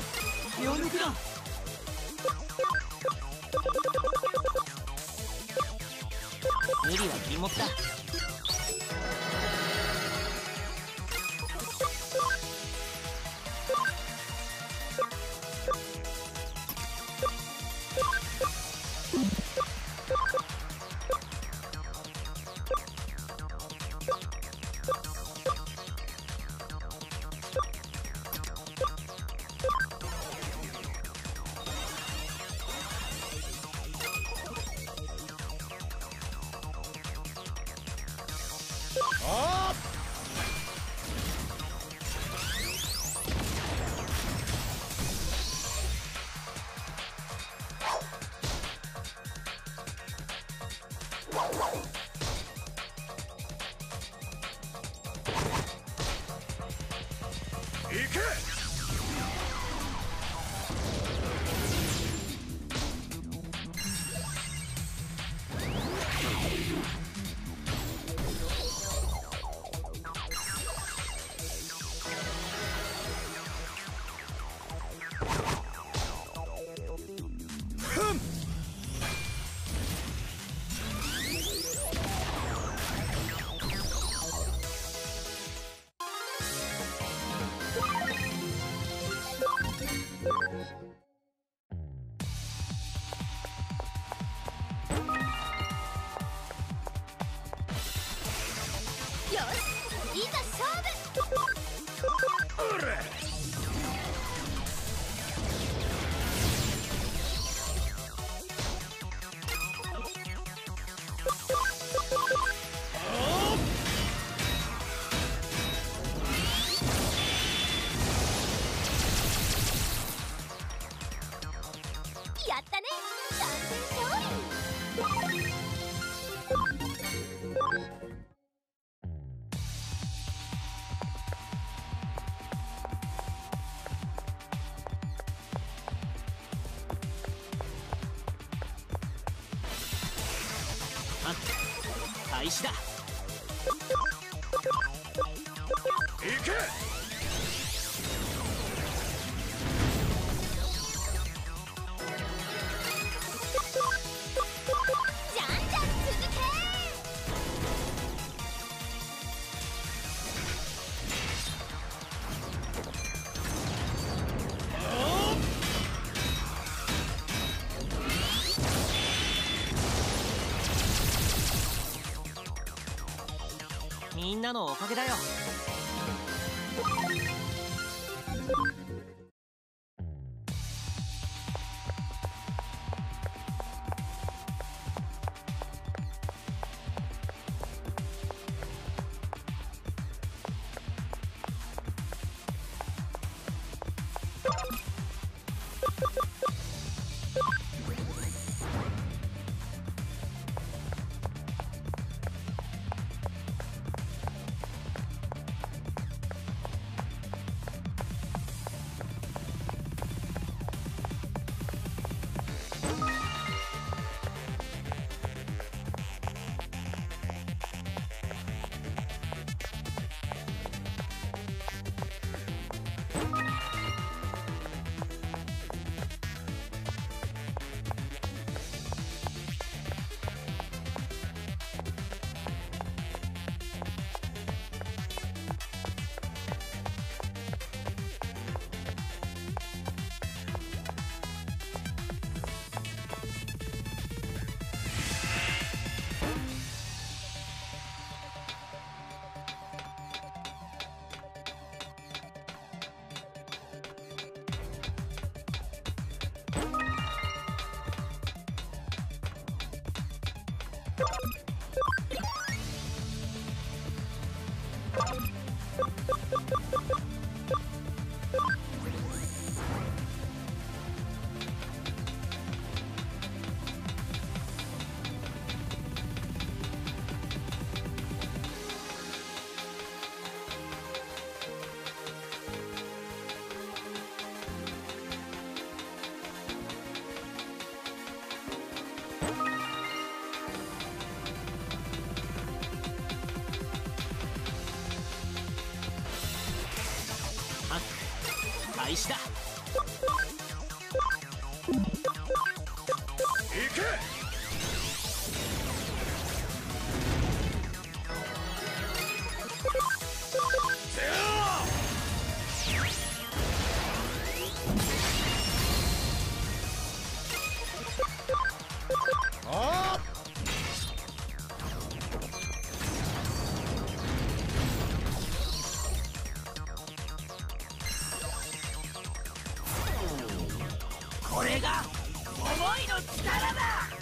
手を抜くな無理は禁物だ。開のおかげだよ。開始だこれが思いの力だ。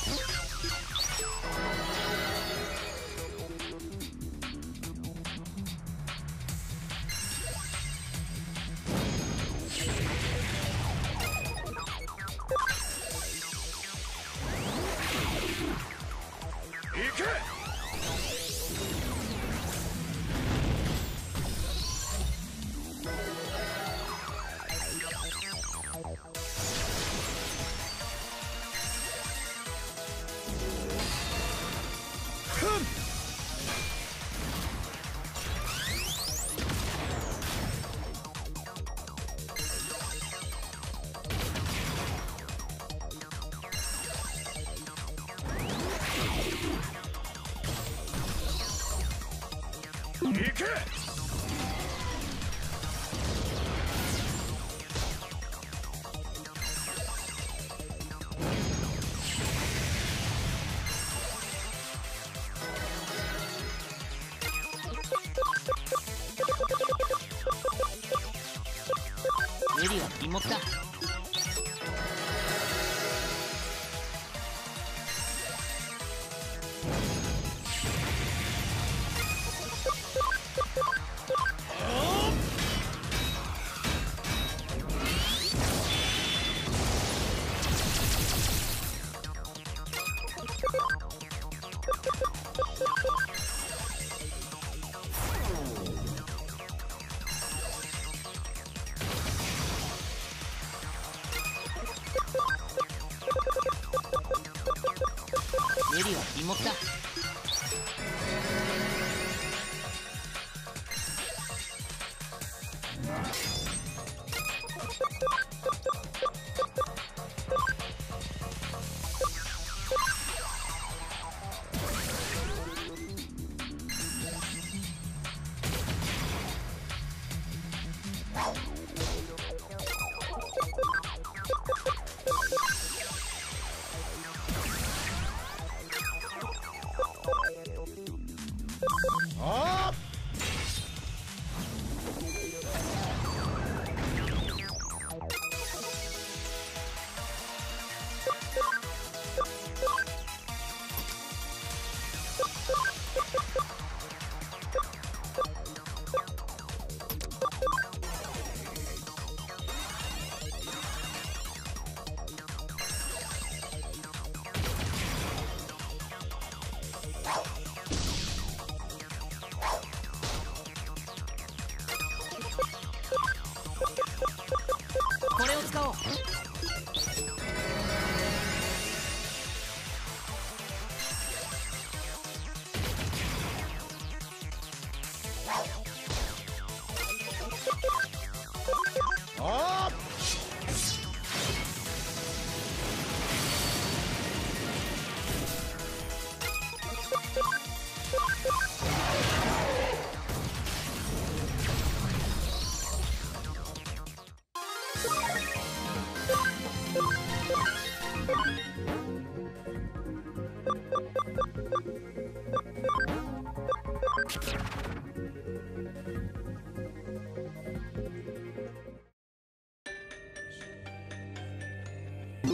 Thank you.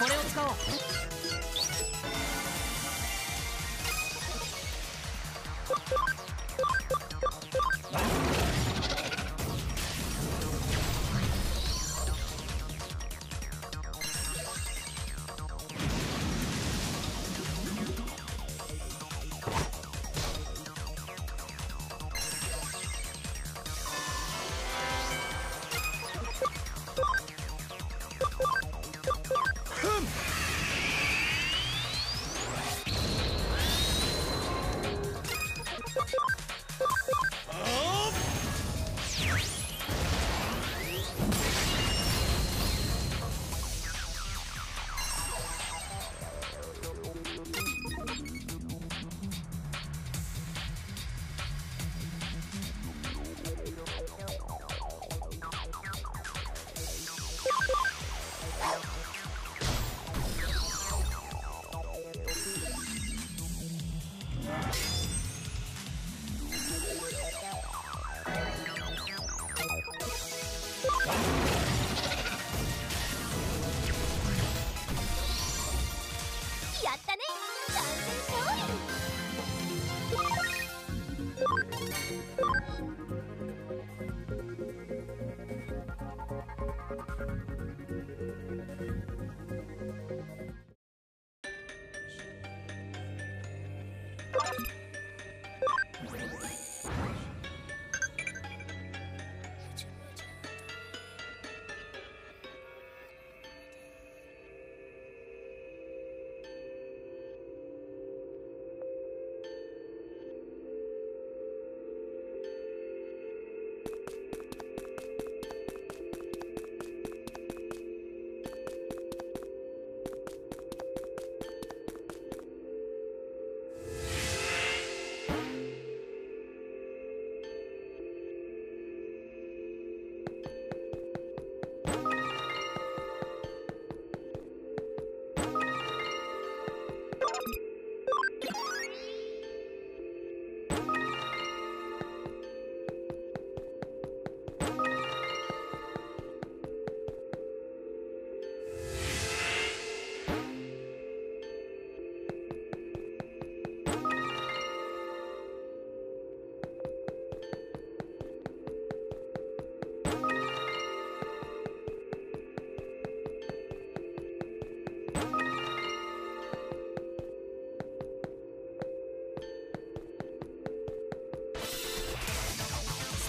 これを使おう。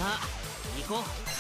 さあ行こう。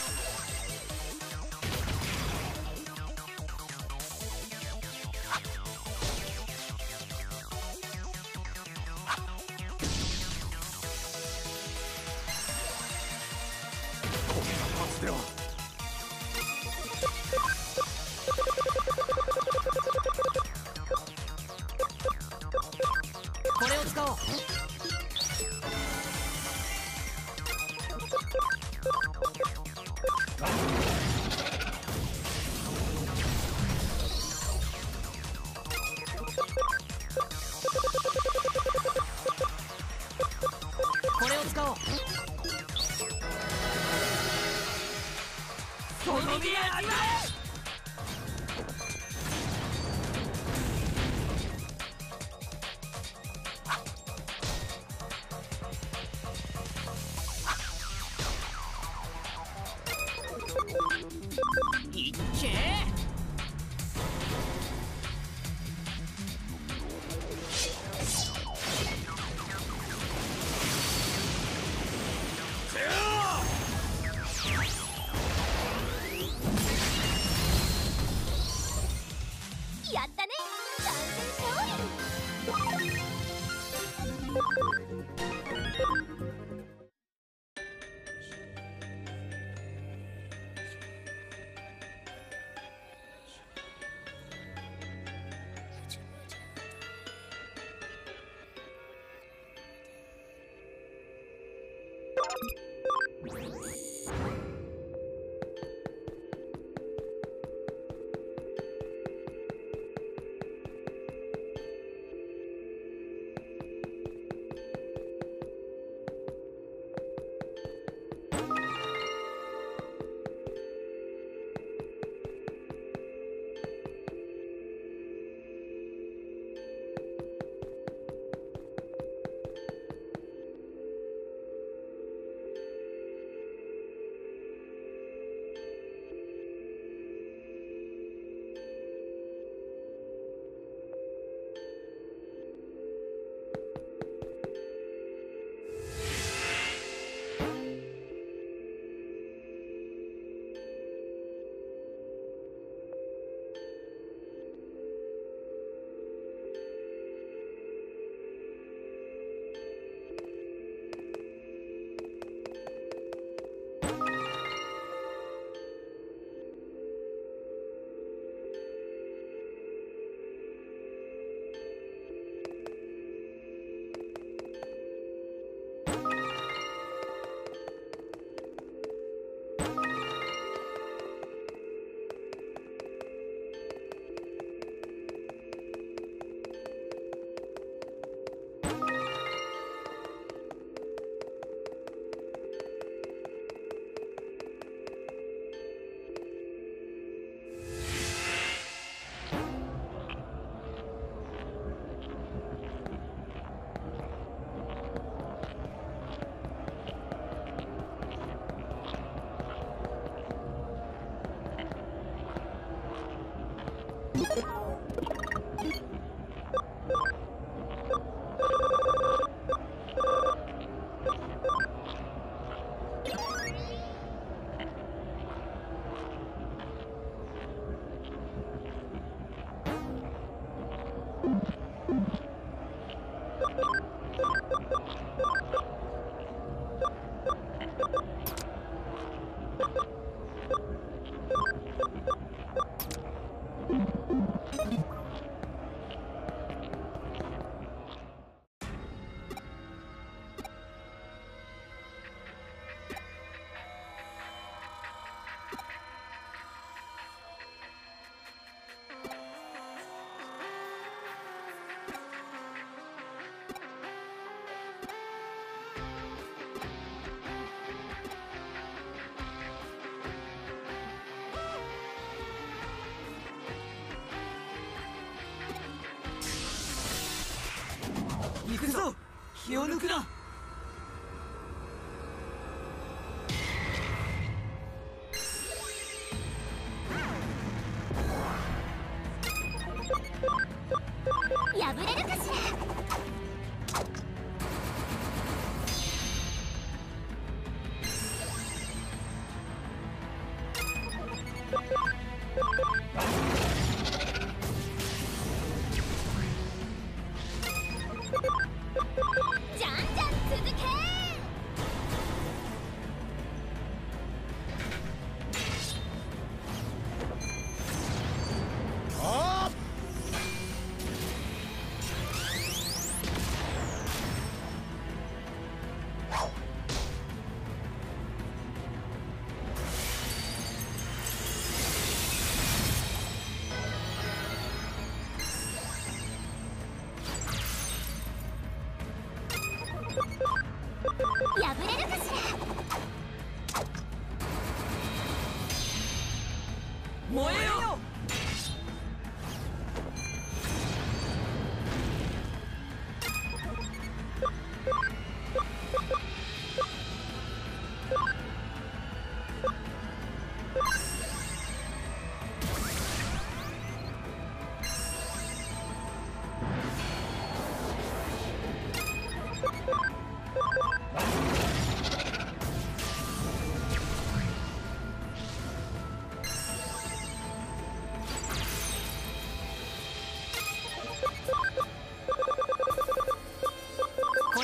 気を抜くな。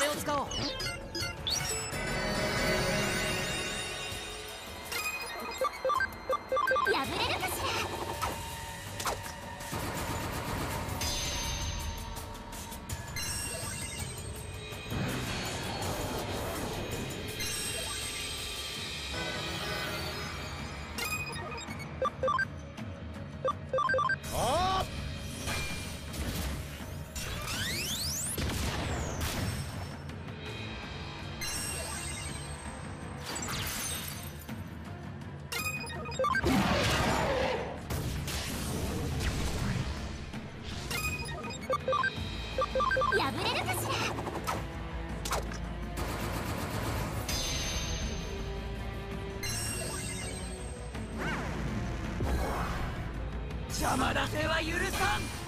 を使おう。邪魔だせは許さん。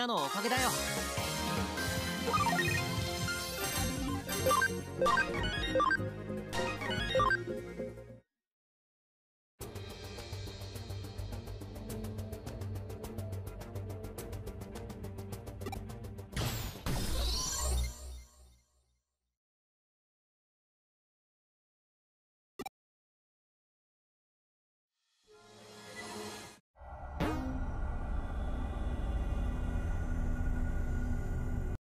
なのおかげだよ。